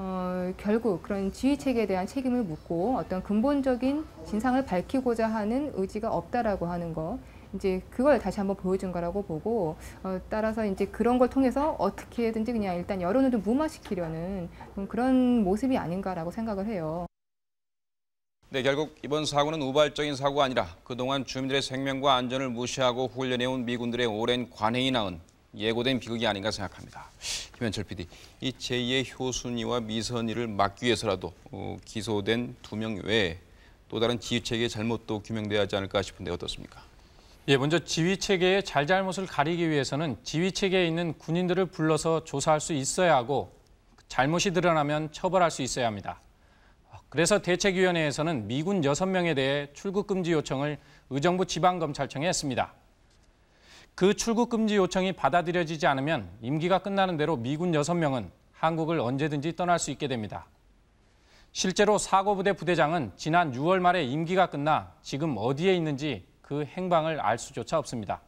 어, 결국 그런 지휘 체계에 대한 책임을 묻고 어떤 근본적인 진상을 밝히고자 하는 의지가 없다라고 하는 거 이제 그걸 다시 한번 보여준 거라고 보고 어, 따라서 이제 그런 걸 통해서 어떻게든지 그냥 일단 여론을 좀 무마시키려는 그런 모습이 아닌가라고 생각을 해요. 네, 결국 이번 사고는 우발적인 사고가 아니라 그동안 주민들의 생명과 안전을 무시하고 훈련해온 미군들의 오랜 관행이 낳은 예고된 비극이 아닌가 생각합니다. 김현철 PD, 이 제2의 효순이와 미선이를 막기 위해서라도 어, 기소된 두 명 외에 또 다른 지휘체계의 잘못도 규명돼야 하지 않을까 싶은데 어떻습니까? 예, 먼저 지휘 체계의 잘잘못을 가리기 위해서는 지휘 체계에 있는 군인들을 불러서 조사할 수 있어야 하고 잘못이 드러나면 처벌할 수 있어야 합니다. 그래서 대책위원회에서는 미군 6명에 대해 출국 금지 요청을 의정부 지방검찰청에 했습니다. 그 출국 금지 요청이 받아들여지지 않으면 임기가 끝나는 대로 미군 6명은 한국을 언제든지 떠날 수 있게 됩니다. 실제로 사고부대 부대장은 지난 6월 말에 임기가 끝나 지금 어디에 있는지 그 행방을 알 수조차 없습니다.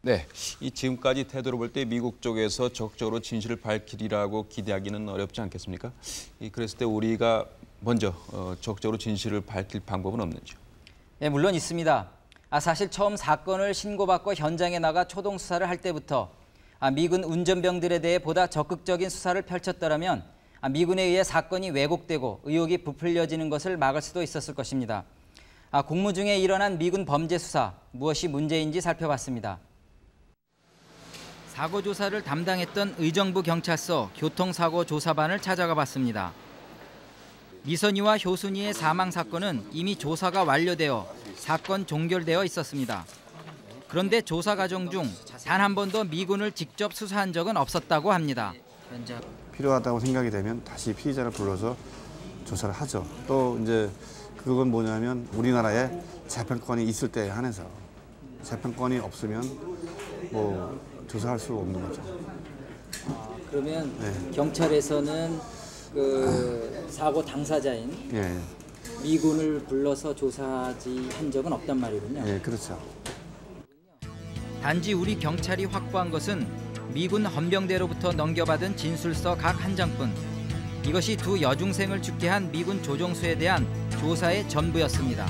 네, 이 지금까지 태도를 볼 때 미국 쪽에서 적극적으로 진실을 밝히리라고 기대하기는 어렵지 않겠습니까? 이 그랬을 때 우리가 먼저 어, 적극적으로 진실을 밝힐 방법은 없는지요? 네, 물론 있습니다. 아, 사실 처음 사건을 신고받고 현장에 나가 초동 수사를 할 때부터 아, 미군 운전병들에 대해 보다 적극적인 수사를 펼쳤더라면 아, 미군에 의해 사건이 왜곡되고 의혹이 부풀려지는 것을 막을 수도 있었을 것입니다. 아, 공무 중에 일어난 미군 범죄 수사 무엇이 문제인지 살펴봤습니다. 사고 조사를 담당했던 의정부 경찰서 교통사고 조사반을 찾아가 봤습니다. 미선이와 효순이의 사망 사건은 이미 조사가 완료되어 사건 종결되어 있었습니다. 그런데 조사 과정 중 단 한 번도 미군을 직접 수사한 적은 없었다고 합니다. 필요하다고 생각이 되면 다시 피의자를 불러서 조사를 하죠. 또 이제 그건 뭐냐면 우리나라에 재판권이 있을 때에 한해서 재판권이 없으면 뭐 조사할 수 없는 거죠. 그러면 네. 경찰에서는 그 사고 당사자인 예, 미군을 불러서 조사하지 한 적은 없단 말이군요. 예, 그렇죠. 단지 우리 경찰이 확보한 것은 미군 헌병대로부터 넘겨받은 진술서 각 한 장뿐. 이것이 두 여중생을 죽게 한 미군 조종수에 대한 조사의 전부였습니다.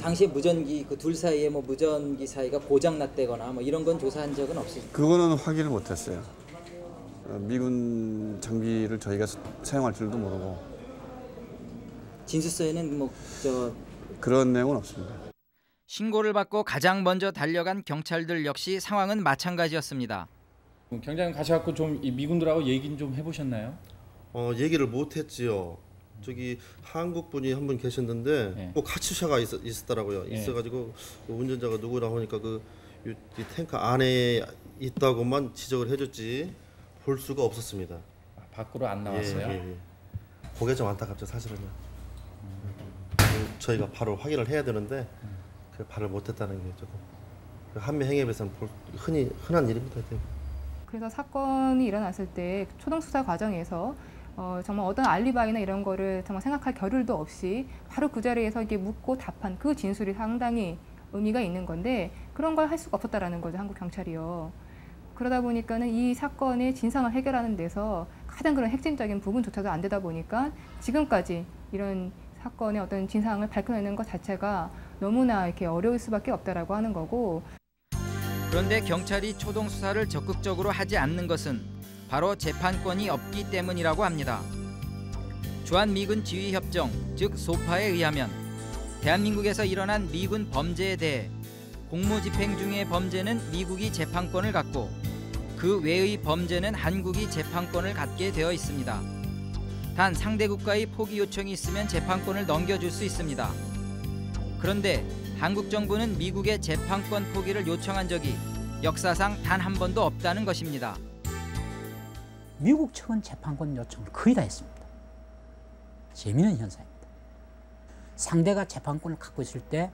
당시 무전기 그 둘 사이에 뭐 무전기 사이가 고장 났다거나 뭐 이런 건 조사한 적은 없으시죠? 그거는 확인을 못 했어요. 어, 미군 장비를 저희가 사- 사용할 줄도 모르고 진술서에는 뭐 저 그런 내용은 없습니다. 신고를 받고 가장 먼저 달려간 경찰들 역시 상황은 마찬가지였습니다. 경장 가셔갖고 좀이 미군들하고 얘기는 좀 해보셨나요? 어 얘기를 못 했지요. 저기 한국 분이 한 분 계셨는데 뭐 카츄샤가 있, 있었 더라고요. 예. 있어가지고 그 운전자가 누구라고 하니까 그 이 탱크 안에 있다고만 지적을 해줬지 볼 수가 없었습니다. 밖으로 안 나왔어요? 예, 예, 예. 그게 좀 안타깝죠 사실은요. 그 저희가 바로 확인을 해야 되는데 그 발을 못했다는 게 조금 그 한미 행위에 비해서는 볼- 흔히 흔한 일입니다. 되게. 그래서 사건이 일어났을 때 초동 수사 과정에서 어, 정말 어떤 알리바이나 이런 거를 정말 생각할 겨를도 없이 바로 그 자리에서 이게 묻고 답한 그 진술이 상당히 의미가 있는 건데 그런 걸 할 수가 없었다라는 거죠 한국 경찰이요. 그러다 보니까는 이 사건의 진상을 해결하는 데서 가장 그런 핵심적인 부분조차도 안 되다 보니까 지금까지 이런 사건의 어떤 진상을 밝혀내는 것 자체가 너무나 이렇게 어려울 수밖에 없다라고 하는 거고 그런데 경찰이 초동 수사를 적극적으로 하지 않는 것은 바로 재판권이 없기 때문이라고 합니다. 주한 미군 지휘 협정, 즉 소파에 의하면 대한민국에서 일어난 미군 범죄에 대해 공무집행 중의 범죄는 미국이 재판권을 갖고 그 외의 범죄는 한국이 재판권을 갖게 되어 있습니다. 단 상대 국가의 포기 요청이 있으면 재판권을 넘겨줄 수 있습니다. 그런데 한국 정부는 미국의 재판권 포기를 요청한 적이 역사상 단 한 번도 없다는 것입니다. 미국 측은 재판권 요청을 거의 다 했습니다. 재미있는 현상입니다. 상대가 재판권을 갖고 있을 때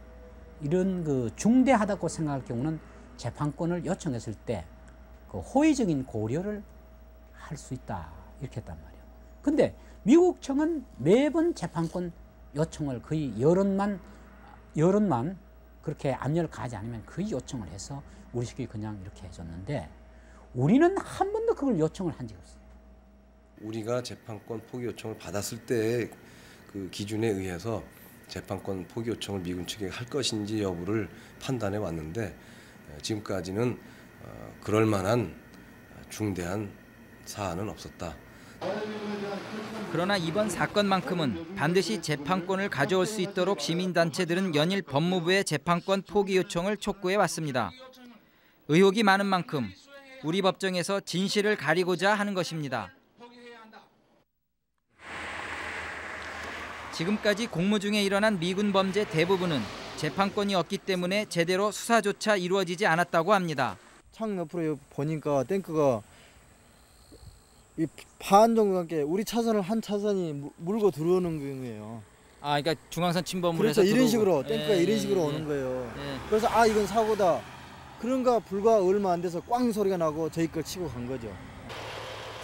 이런 그 중대하다고 생각할 경우는 재판권을 요청했을 때 그 호의적인 고려를 할 수 있다 이렇게 했단 말이에요. 근데 미국 측은 매번 재판권 요청을 거의 여론만 여론만 그렇게 압력을 가하지 않으면 거의 요청을 해서 우리식이 그냥 이렇게 해줬는데 우리는 한 번도 그걸 요청을 한 적이 없어요. 우리가 재판권 포기 요청을 받았을 때 그 기준에 의해서 재판권 포기 요청을 미군 측에 할 것인지 여부를 판단해 왔는데 에, 지금까지는 어, 그럴 만한 중대한 사안은 없었다. 그러나 이번 사건만큼은 반드시 재판권을 가져올 수 있도록 시민단체들은 연일 법무부의 재판권 포기 요청을 촉구해 왔습니다. 의혹이 많은 만큼 우리 법정에서 진실을 가리고자 하는 것입니다. 지금까지 공무 중에 일어난 미군 범죄 대부분은 재판권이 없기 때문에 제대로 수사조차 이루어지지 않았다고 합니다. 창 옆으로 보니까 탱크가 이반 정도 넘게 우리 차선을 한 차선이 무- 물고 들어오는 거예요. 아, 그러니까 중앙선 침범을 그렇죠. 해서 이런 들어오고. 식으로 탱크가 예, 이런 예, 식으로 예. 오는 거예요. 예. 그래서 아 이건 사고다. 그런가 불과 얼마 안 돼서 꽝 소리가 나고 저희 걸 치고 간 거죠.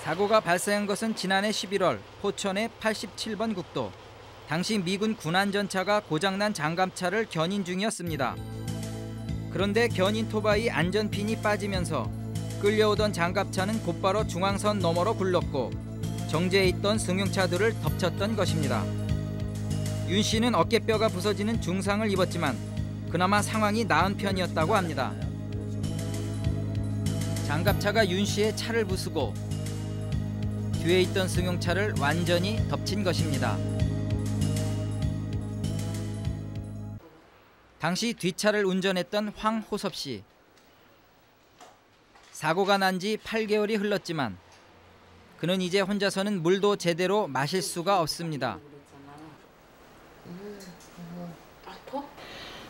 사고가 발생한 것은 지난해 11월 포천의 87번 국도. 당시 미군 군안 전차가 고장난 장갑차를 견인 중이었습니다. 그런데 견인 토바이 안전핀이 빠지면서 끌려오던 장갑차는 곧바로 중앙선 너머로 굴렀고 정지해 있던 승용차들을 덮쳤던 것입니다. 윤 씨는 어깨뼈가 부서지는 중상을 입었지만 그나마 상황이 나은 편이었다고 합니다. 장갑차가 윤 씨의 차를 부수고 뒤에 있던 승용차를 완전히 덮친 것입니다. 당시 뒷차를 운전했던 황호섭 씨. 사고가 난 지 8개월이 흘렀지만 그는 이제 혼자서는 물도 제대로 마실 수가 없습니다.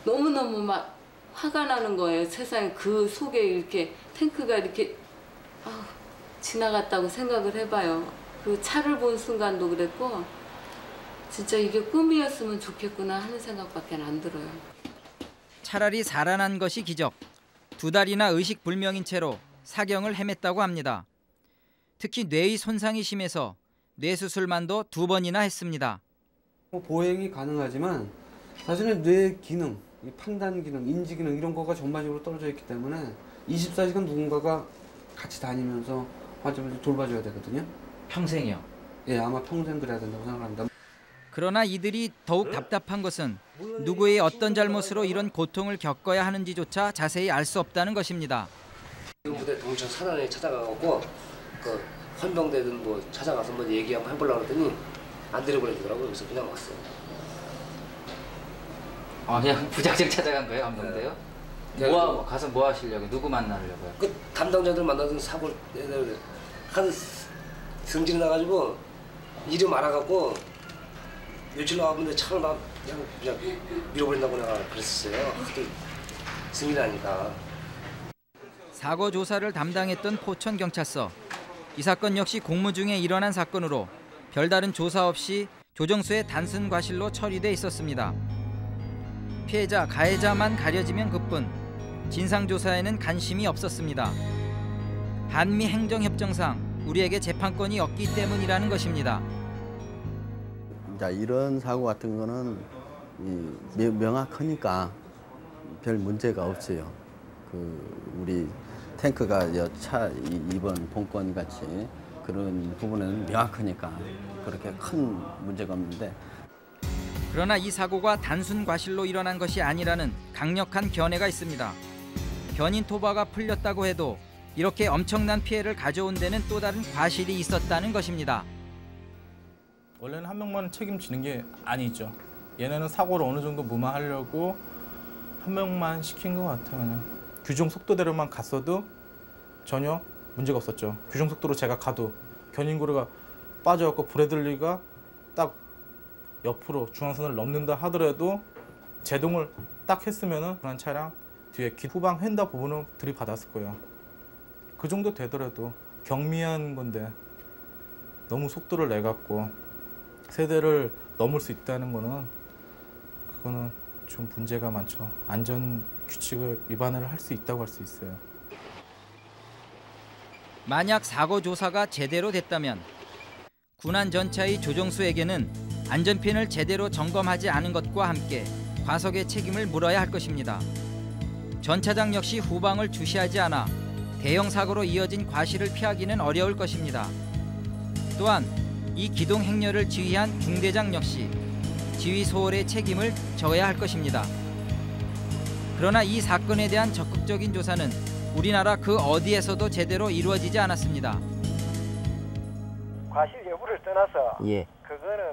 너무너무 막 화가 나는 거예요. 세상에 그 속에 이렇게 탱크가 이렇게 아우, 지나갔다고 생각을 해봐요. 그 차를 본 순간도 그랬고 진짜 이게 꿈이었으면 좋겠구나 하는 생각밖에 안 들어요. 차라리 살아난 것이 기적. 두 달이나 의식 불명인 채로 사경을 헤맸다고 합니다. 특히 뇌의 손상이 심해서 뇌 수술만도 두 번이나 했습니다. 뭐 보행이 가능하지만 사실은 뇌 기능, 이 판단 기능, 인지 기능 이런 거가 전반적으로 떨어져 있기 때문에 24시간 누군가가 같이 다니면서 환자분들 돌봐줘야 되거든요. 평생이요? 예, 아마 평생 그래야 된다고 생각합니다. 그러나 이들이 더욱 답답한 것은 누구의 어떤 잘못으로 이런 고통을 겪어야 하는지조차 자세히 알 수 없다는 것입니다. 부대 동천 산안에 찾아가고 그 헌병대든 뭐 찾아가서 뭐 얘기 한번 해보려고 했더니 안 들어보내더라고요. 그래서 그냥 왔어요. 아, 그냥 부작정 찾아간 거예요, 한번데요? 뭐 가서 뭐 하시려고 누구 만나려고요? 그 담당자들 만나서 사고 한 성질이 나가지고 일이 많아갖고 며칠 나가는데 차를 막 그냥, 그냥 밀어버린다고 내가 그랬었어요. 나니까. 사고 조사를 담당했던 포천 경찰서. 이 사건 역시 공무 중에 일어난 사건으로 별다른 조사 없이 조정수의 단순 과실로 처리돼 있었습니다. 피해자 가해자만 가려지면 그뿐 진상 조사에는 관심이 없었습니다. 한미 행정협정상 우리에게 재판권이 없기 때문이라는 것입니다. 자 이런 사고 같은 거는 이 명- 명확하니까 별 문제가 없어요. 그 우리 탱크가 여차 이- 이번 본건 같이 그런 부분은 명확하니까 그렇게 큰 문제가 없는데 그러나 이 사고가 단순 과실로 일어난 것이 아니라는 강력한 견해가 있습니다. 견인 토바가 풀렸다고 해도 이렇게 엄청난 피해를 가져온 데는 또 다른 과실이 있었다는 것입니다. 원래는 한 명만 책임지는 게 아니죠. 얘네는 사고를 어느 정도 무마하려고 한 명만 시킨 것 같아요. 그냥. 규정 속도대로만 갔어도 전혀 문제가 없었죠. 규정 속도로 제가 가도 견인고리가 빠져갖고 브래들리가 딱 옆으로 중앙선을 넘는다 하더라도 제동을 딱 했으면은 그런 차량 뒤에 기 후방 휀다 부분은 들이받았을 거예요. 그 정도 되더라도 경미한 건데 너무 속도를 내갖고 세대를 넘을 수 있다는 거는 그거는 좀 문제가 많죠. 안전 규칙을 위반을 할 수 있다고 할 수 있어요. 만약 사고 조사가 제대로 됐다면 군안 전차의 조종수에게는 안전핀을 제대로 점검하지 않은 것과 함께 과속의 책임을 물어야 할 것입니다. 전차장 역시 후방을 주시하지 않아 대형 사고로 이어진 과실을 피하기는 어려울 것입니다. 또한 이 기동 행렬을 지휘한 중대장 역시 지휘 소홀의 책임을 져야 할 것입니다. 그러나 이 사건에 대한 적극적인 조사는 우리나라 그 어디에서도 제대로 이루어지지 않았습니다. 과실 여부를 떠나서 예. 그거는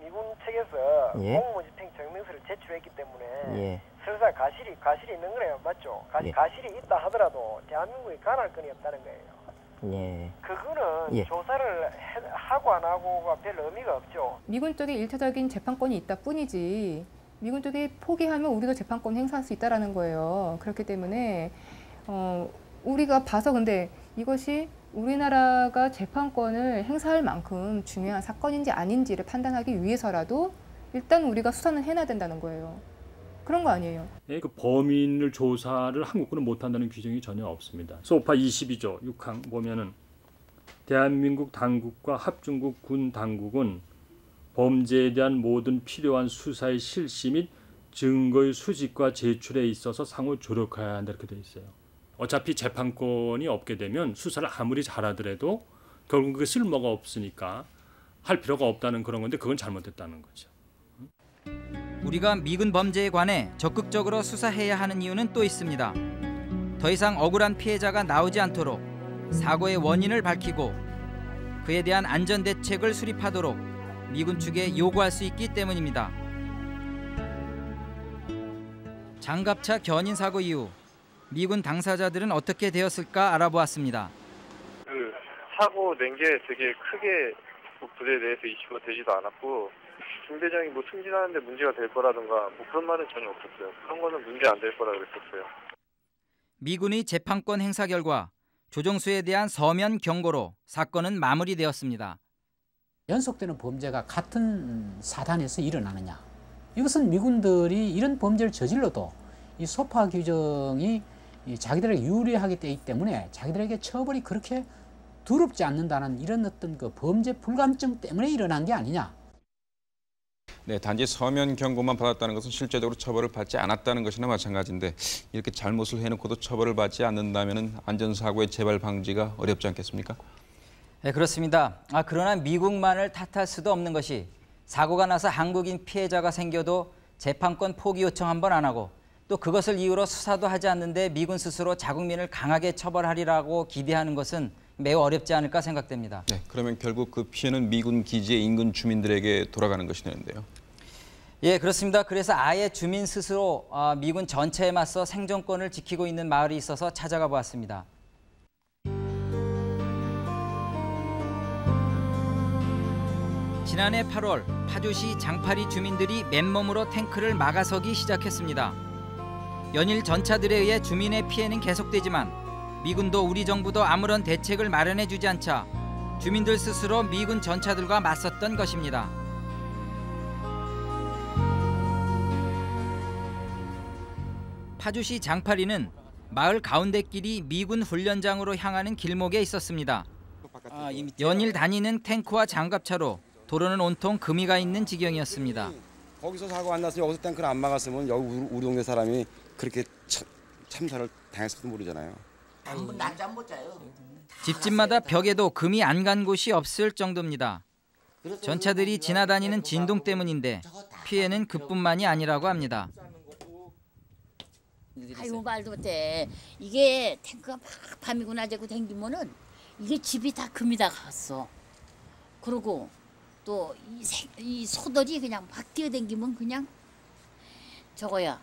미군 측에서 예. 공무집행 증명서를 제출했기 때문에 예. 설사 가실이 가실이 있는 거예요, 맞죠? 가, 예. 가실이 있다 하더라도 대한민국에 관할 건이 없다는 거예요. 예. 그거는 예. 조사를 해- 하고 안 하고가 별 의미가 없죠. 미군 쪽에 일차적인 재판권이 있다 뿐이지 미군 쪽이 포기하면 우리도 재판권 행사할 수 있다라는 거예요. 그렇기 때문에 어, 우리가 봐서 근데 이것이 우리나라가 재판권을 행사할 만큼 중요한 사건인지 아닌지를 판단하기 위해서라도 일단 우리가 수사는 해놔야 된다는 거예요. 그런 거 아니에요. 예, 그 범인을 조사를 한국군은 못한다는 규정이 전혀 없습니다. 소파 22조 6항 보면은 대한민국 당국과 합중국 군 당국은 범죄에 대한 모든 필요한 수사의 실시 및 증거의 수집과 제출에 있어서 상호 조력해야 한다 이렇게 돼 있어요. 어차피 재판권이 없게 되면 수사를 아무리 잘하더라도 결국 그 쓸모가 없으니까 할 필요가 없다는 그런 건데 그건 잘못됐다는 거죠. 우리가 미군 범죄에 관해 적극적으로 수사해야 하는 이유는 또 있습니다. 더 이상 억울한 피해자가 나오지 않도록 사고의 원인을 밝히고 그에 대한 안전 대책을 수립하도록 미군 측에 요구할 수 있기 때문입니다. 장갑차 견인 사고 이후 미군 당사자들은 어떻게 되었을까 알아보았습니다. 그 사고 낸 게 되게 크게 그 부대에 대해서 이슈가 되지도 않았고 중대장이 뭐 승진하는데 문제가 될 거라든가 뭐 그런 말은 전혀 없었어요. 그런 거는 문제 안 될 거라 그랬었어요. 미군의 재판권 행사 결과 조종수에 대한 서면 경고로 사건은 마무리되었습니다. 연속되는 범죄가 같은 사단에서 일어나느냐? 이것은 미군들이 이런 범죄를 저질러도 이 소파 규정이 이 자기들에게 유리하게 되기 때문에 자기들에게 처벌이 그렇게 두렵지 않는다는 이런 어떤 그 범죄 불감증 때문에 일어난 게 아니냐? 네, 단지 서면 경고만 받았다는 것은 실제적으로 처벌을 받지 않았다는 것이나 마찬가지인데 이렇게 잘못을 해놓고도 처벌을 받지 않는다면 안전사고의 재발 방지가 어렵지 않겠습니까? 네, 그렇습니다. 아, 그러나 미국만을 탓할 수도 없는 것이 사고가 나서 한국인 피해자가 생겨도 재판권 포기 요청 한 번 안 하고 또 그것을 이유로 수사도 하지 않는데 미군 스스로 자국민을 강하게 처벌하리라고 기대하는 것은 매우 어렵지 않을까 생각됩니다. 네, 그러면 결국 그 피해는 미군 기지의 인근 주민들에게 돌아가는 것이 되는데요. 예, 그렇습니다. 그래서 아예 주민 스스로 아, 미군 전체에 맞서 생존권을 지키고 있는 마을이 있어서 찾아가 보았습니다. 지난해 8월 파주시 장파리 주민들이 맨몸으로 탱크를 막아서기 시작했습니다. 연일 전차들에 의해 주민의 피해는 계속되지만 미군도 우리 정부도 아무런 대책을 마련해 주지 않자 주민들 스스로 미군 전차들과 맞섰던 것입니다. 파주시 장파리는 마을 가운데 길이 미군 훈련장으로 향하는 길목에 있었습니다. 연일 다니는 탱크와 장갑차로 도로는 온통 금이가 있는 지경이었습니다. 거기서 사고 안 났으면 여기서 탱크를 안 막았으면 여기 우리, 동네 사람이 그렇게 참, 참사를 당했을지도 모르잖아요. 낮잠 못 자요. 집집마다 벽에도 금이 안 간 곳이 없을 정도입니다. 전차들이 지나다니는 진동 때문인데 피해는 그뿐만이 아니라고 합니다. 아유 말도 못해. 이게 탱크가 막 밤이구나 되고 댕기면은 이게 집이 다 금이 다 갔어. 그리고 또이 소들이 그냥 막 뛰어댕기면 그냥 저거야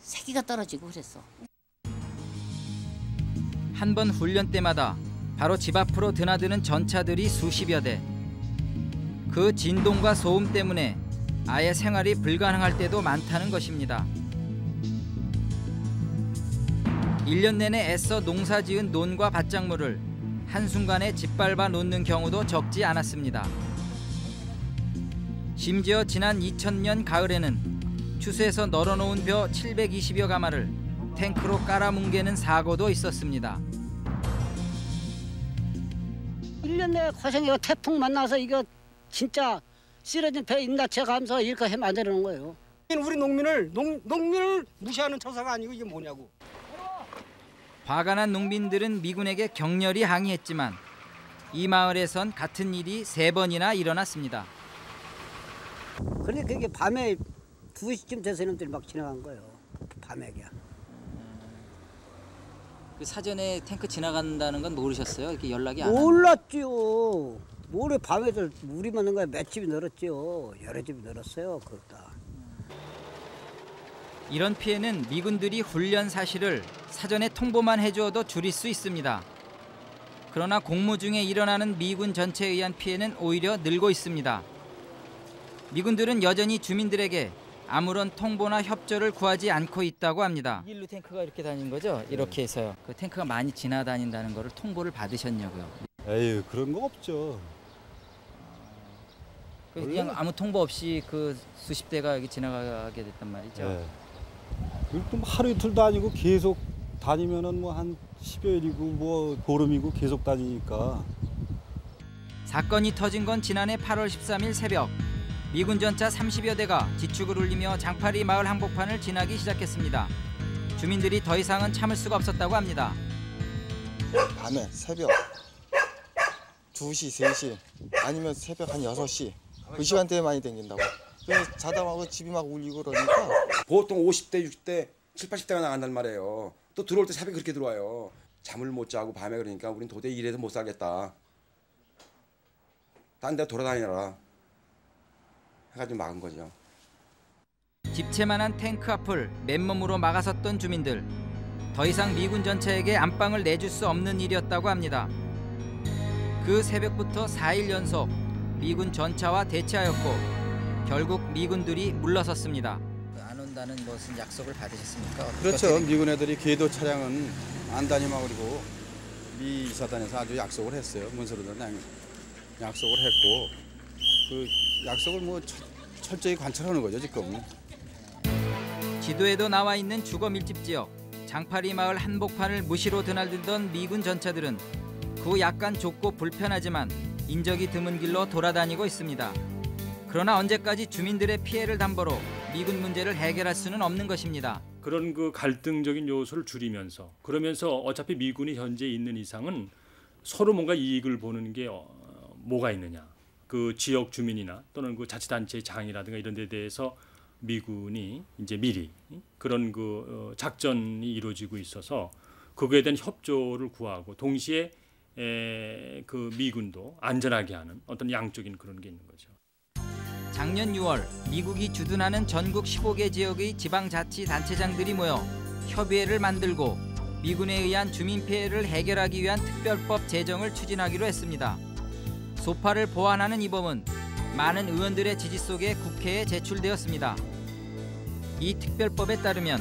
새끼가 떨어지고 그랬어. 한 번 훈련 때마다 바로 집 앞으로 드나드는 전차들이 수십여 대. 그 진동과 소음 때문에 아예 생활이 불가능할 때도 많다는 것입니다. 1년 내내 애써 농사지은 논과 밭작물을 한순간에 짓밟아 놓는 경우도 적지 않았습니다. 심지어 지난 2000년 가을에는 추수에서 널어놓은 벼 720여 가마를 탱크로 깔아뭉개는 사고도 있었습니다. 1년 내에 고생해가 태풍 만나서 이거 진짜 쓰러진 배 임나체 가면서 이렇게 해 만드는 거예요. 우리 농민을 농, 농민을 무시하는 처사가 아니고 이게 뭐냐고. 화가 난 농민들은 미군에게 격렬히 항의했지만 이 마을에선 같은 일이 세 번이나 일어났습니다. 그래 그게 밤에 2시쯤 돼서 이놈들이 막 지나간 거예요. 밤에 그냥. 그 사전에 탱크 지나간다는 건 모르셨어요? 이렇게 연락이 안 몰랐죠. 모레 밤에도 물이 맞는 거야 몇 집이 늘었죠. 여러 집이 늘었어요. 그렇다. 이런 피해는 미군들이 훈련 사실을 사전에 통보만 해주어도 줄일 수 있습니다. 그러나 공무 중에 일어나는 미군 전체에 의한 피해는 오히려 늘고 있습니다. 미군들은 여전히 주민들에게 아무런 통보나 협조를 구하지 않고 있다고 합니다. 일로 탱크가 이렇게 다니는 거죠? 이렇게 해서요. 그 탱크가 많이 지나다닌다는 거를 통보를 받으셨냐고요. 에이 그런 거 없죠. 그 그냥 아무 통보 없이 그 수십 대가 여기 지나가게 됐단 말이죠. 예. 또 하루 이틀도 아니고 계속 다니면은 뭐 한 10여일이고 뭐 보름이고 계속 다니니까 사건이 터진 건 지난해 8월 13일 새벽 미군 전차 30여 대가 지축을 울리며 장파리 마을 항복판을 지나기 시작했습니다. 주민들이 더 이상은 참을 수가 없었다고 합니다. 밤에 새벽 2시, 3시 아니면 새벽 한 6시 그 시간대에 많이 댕긴다고 그래서 자다 가고 집이 막 울리고 그러니까 보통 50대, 60대, 7, 80대가 나간단 말이에요. 또 들어올 때 새벽에 그렇게 들어와요. 잠을 못 자고 밤에 그러니까 우린 도저히 이래서 못 살겠다. 딴 데 돌아다니라. 해가지고 막은 거죠. 집채만한 탱크 앞을 맨몸으로 막아섰던 주민들. 더 이상 미군 전차에게 안방을 내줄 수 없는 일이었다고 합니다. 그 새벽부터 4일 연속 미군 전차와 대치하였고 결국 미군들이 물러섰습니다. 안 온다는 무슨 약속을 받으셨습니까? 그렇죠. 미군 애들이 궤도 차량은 안 다니마 그리고 미 이사단에서 아주 약속을 했어요. 문서로는 양- 약속을 했고 그 약속을 뭐 철- 철저히 관찰하는 거죠 지금. 지도에도 나와 있는 주거 밀집 지역 장파리 마을 한복판을 무시로 드나들던 미군 전차들은 그 약간 좁고 불편하지만 인적이 드문 길로 돌아다니고 있습니다. 그러나 언제까지 주민들의 피해를 담보로 미군 문제를 해결할 수는 없는 것입니다. 그런 그 갈등적인 요소를 줄이면서 그러면서 어차피 미군이 현재 있는 이상은 서로 뭔가 이익을 보는 게 어, 뭐가 있느냐 그 지역 주민이나 또는 그 자치단체의 장이라든가 이런 데 대해서 미군이 이제 미리 그런 그 어, 작전이 이루어지고 있어서 그거에 대한 협조를 구하고 동시에 에, 그 미군도 안전하게 하는 어떤 양적인 그런 게 있는 거죠. 작년 6월 미국이 주둔하는 전국 15개 지역의 지방자치단체장들이 모여 협의회를 만들고 미군에 의한 주민 피해를 해결하기 위한 특별법 제정을 추진하기로 했습니다. 소파를 보완하는 이 법은 많은 의원들의 지지 속에 국회에 제출되었습니다. 이 특별법에 따르면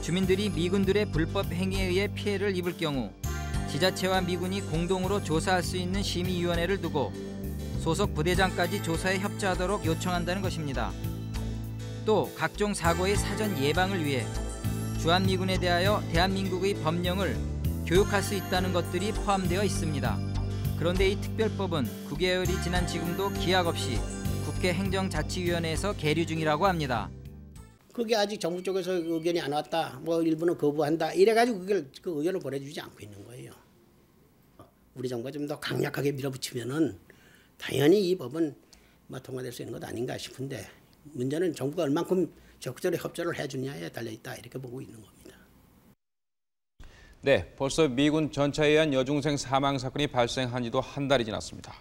주민들이 미군들의 불법 행위에 의해 피해를 입을 경우 지자체와 미군이 공동으로 조사할 수 있는 심의위원회를 두고 소속 부대장까지 조사에 협조하도록 요청한다는 것입니다. 또 각종 사고의 사전 예방을 위해 주한미군에 대하여 대한민국의 법령을 교육할 수 있다는 것들이 포함되어 있습니다. 그런데 이 특별법은 9개월이 지난 지금도 기약 없이 국회 행정자치위원회에서 계류 중이라고 합니다. 그게 아직 정부 쪽에서 의견이 안 왔다. 뭐 일부는 거부한다. 이래가지고 그걸 그 의견을 보내주지 않고 있는 거예요. 우리 정부가 좀 더 강력하게 밀어붙이면은 당연히 이 법은 뭐 통과될 수 있는 것 아닌가 싶은데 문제는 정부가 얼만큼 적극적으로 협조를 해주냐에 달려 있다 이렇게 보고 있는 겁니다. 네, 벌써 미군 전차에 의한 여중생 사망 사건이 발생한 지도 한 달이 지났습니다.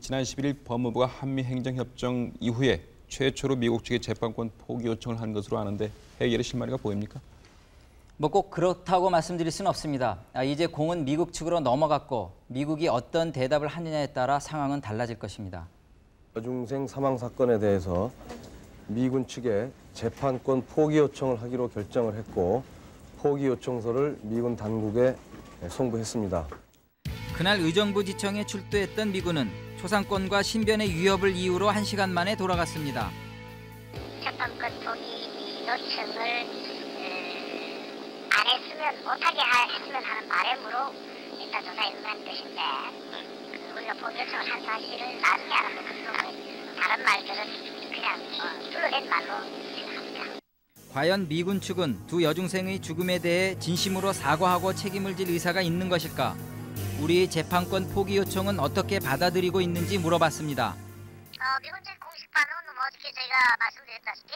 지난 11일 법무부가 한미 행정협정 이후에 최초로 미국 측에 재판권 포기 요청을 한 것으로 아는데 해결의 실마리가 보입니까? 뭐 꼭 그렇다고 말씀드릴 수는 없습니다. 아, 이제 공은 미국 측으로 넘어갔고 미국이 어떤 대답을 하느냐에 따라 상황은 달라질 것입니다. 여중생 사망 사건에 대해서 미군 측에 재판권 포기 요청을 하기로 결정을 했고 포기 요청서를 미군 당국에 송부했습니다. 그날 의정부 지청에 출두했던 미군은 초상권과 신변의 위협을 이유로 한 시간 만에 돌아갔습니다. 재판권 포기 요청을 안 했으면 못하게 했으면 하는 바람으로 일단 조사에 응한 뜻인데 그 우리가 포기 요청을 한 사실을 나중에 알아서 그 다른 말들은 그냥 어, 둘러댄 말로. 과연 미군 측은 두 여중생의 죽음에 대해 진심으로 사과하고 책임을 질 의사가 있는 것일까? 우리 재판권 포기 요청은 어떻게 받아들이고 있는지 물어봤습니다. 어, 미군 측 공식 반응은 뭐 어저께 저희가 말씀드렸다시피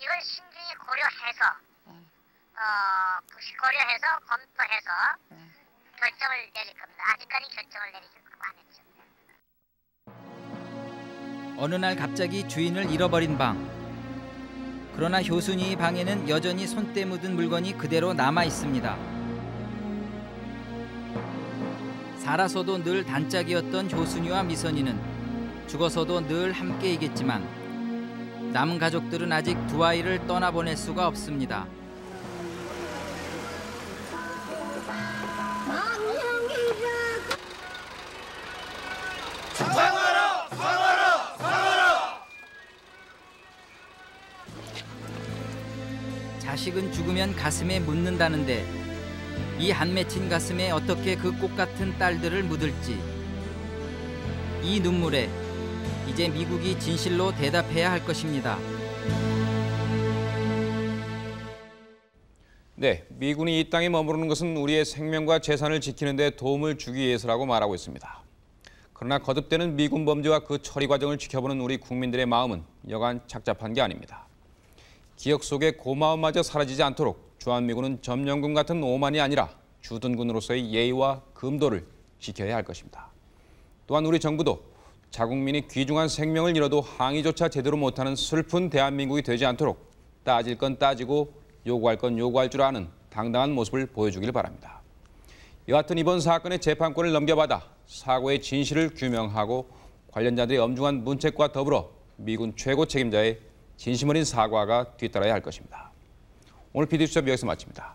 이걸 신중히 고려해서 어, 고려해서 검토해서 결정을 내릴 겁니다. 아직까지 결정을 내리지 않았죠. 어느 날 갑자기 주인을 잃어버린 방. 그러나 효순이 방에는 여전히 손때 묻은 물건이 그대로 남아 있습니다. 살아서도 늘 단짝이었던 효순이와 미선이는 죽어서도 늘 함께이겠지만 남은 가족들은 아직 두 아이를 떠나보낼 수가 없습니다. 자식은 죽으면 가슴에 묻는다는데 이 한 맺힌 가슴에 어떻게 그 꽃 같은 딸들을 묻을지 이 눈물에 이제 미국이 진실로 대답해야 할 것입니다. 네, 미군이 이 땅에 머무르는 것은 우리의 생명과 재산을 지키는 데 도움을 주기 위해서라고 말하고 있습니다. 그러나 거듭되는 미군 범죄와 그 처리 과정을 지켜보는 우리 국민들의 마음은 여간 착잡한 게 아닙니다. 기억 속에 고마움마저 사라지지 않도록 주한미군은 점령군 같은 오만이 아니라 주둔군으로서의 예의와 금도를 지켜야 할 것입니다. 또한 우리 정부도 자국민이 귀중한 생명을 잃어도 항의조차 제대로 못하는 슬픈 대한민국이 되지 않도록 따질 건 따지고 요구할 건 요구할 줄 아는 당당한 모습을 보여주길 바랍니다. 여하튼 이번 사건의 재판권을 넘겨받아 사고의 진실을 규명하고 관련자들의 엄중한 문책과 더불어 미군 최고 책임자의 진심 어린 사과가 뒤따라야 할 것입니다. 오늘 PD수첩 여기서 마칩니다.